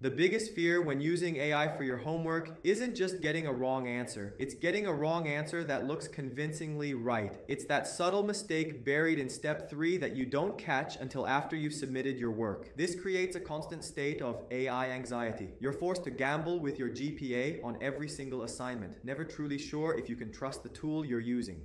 The biggest fear when using AI for your homework isn't just getting a wrong answer, it's getting a wrong answer that looks convincingly right. It's that subtle mistake buried in step 3 that you don't catch until after you've submitted your work. This creates a constant state of AI anxiety. You're forced to gamble with your GPA on every single assignment, never truly sure if you can trust the tool you're using.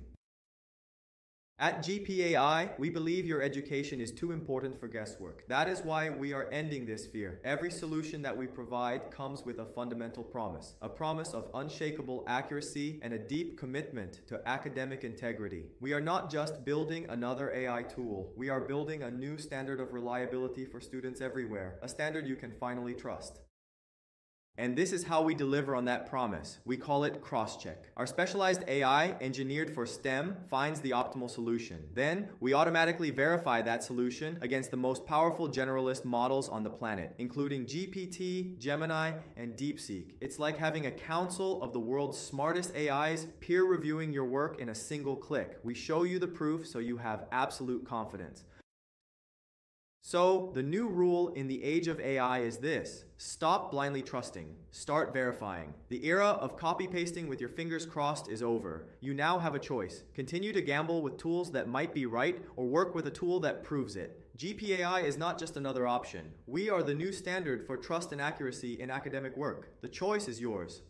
At GPAI, we believe your education is too important for guesswork. That is why we are ending this fear. Every solution that we provide comes with a fundamental promise a promise of unshakable accuracy and a deep commitment to academic integrity. We are not just building another AI tool, we are building a new standard of reliability for students everywhere, a standard you can finally trust. And this is how we deliver on that promise. We call it crosscheck. Our specialized AI, engineered for STEM, finds the optimal solution. Then, we automatically verify that solution against the most powerful generalist models on the planet, including GPT, Gemini, and DeepSeek. It's like having a council of the world's smartest AIs peer reviewing your work in a single click. We show you the proof so you have absolute confidence. So, the new rule in the age of AI is this stop blindly trusting, start verifying. The era of copy pasting with your fingers crossed is over. You now have a choice. Continue to gamble with tools that might be right, or work with a tool that proves it. GPAI is not just another option. We are the new standard for trust and accuracy in academic work. The choice is yours.